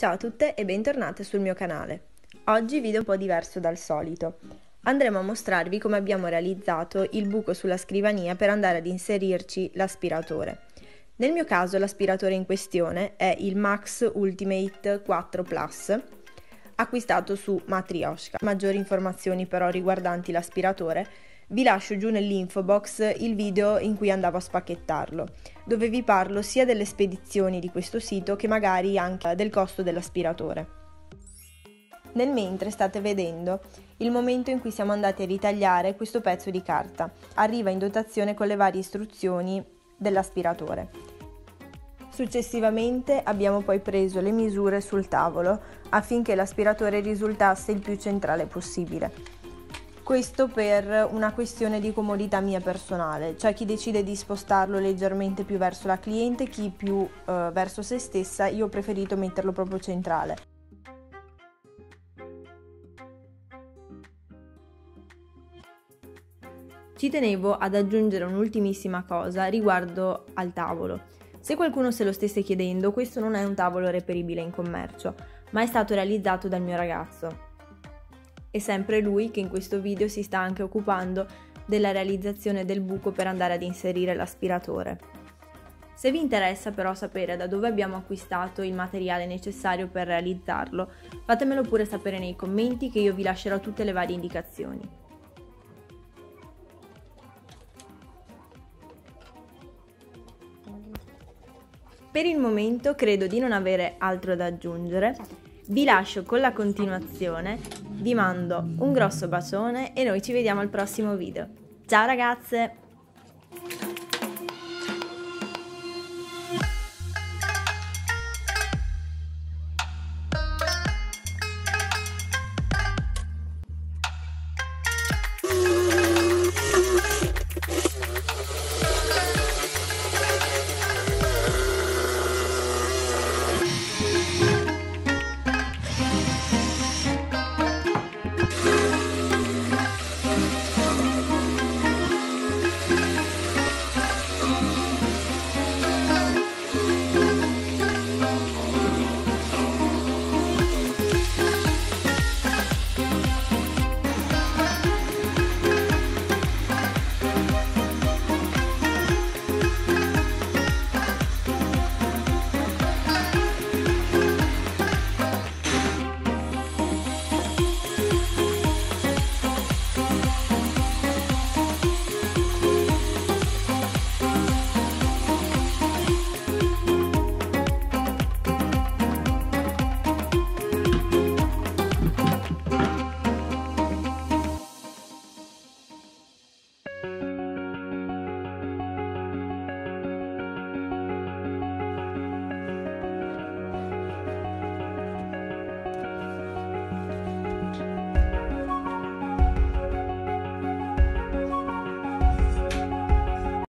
Ciao a tutte e bentornate sul mio canale. Oggi video un po' diverso dal solito. Andremo a mostrarvi come abbiamo realizzato il buco sulla scrivania per andare ad inserirci l'aspiratore. Nel mio caso l'aspiratore in questione è il Max Ultimate 4 Plus, acquistato su Matryoshka. Maggiori informazioni però riguardanti l'aspiratore vi lascio giù nell'info box il video in cui andavo a spacchettarlo, dove vi parlo sia delle spedizioni di questo sito che magari anche del costo dell'aspiratore. Nel mentre state vedendo il momento in cui siamo andati a ritagliare questo pezzo di carta. Arriva in dotazione con le varie istruzioni dell'aspiratore. Successivamente abbiamo poi preso le misure sul tavolo affinché l'aspiratore risultasse il più centrale possibile. Questo per una questione di comodità mia personale, cioè chi decide di spostarlo leggermente più verso la cliente, chi più eh, verso se stessa, io ho preferito metterlo proprio centrale. Ci tenevo ad aggiungere un'ultimissima cosa riguardo al tavolo. Se qualcuno se lo stesse chiedendo, questo non è un tavolo reperibile in commercio, ma è stato realizzato dal mio ragazzo. È sempre lui che in questo video si sta anche occupando della realizzazione del buco per andare ad inserire l'aspiratore. Se vi interessa però sapere da dove abbiamo acquistato il materiale necessario per realizzarlo, fatemelo pure sapere nei commenti che io vi lascerò tutte le varie indicazioni. Per il momento credo di non avere altro da aggiungere vi lascio con la continuazione, vi mando un grosso bacione e noi ci vediamo al prossimo video. Ciao ragazze!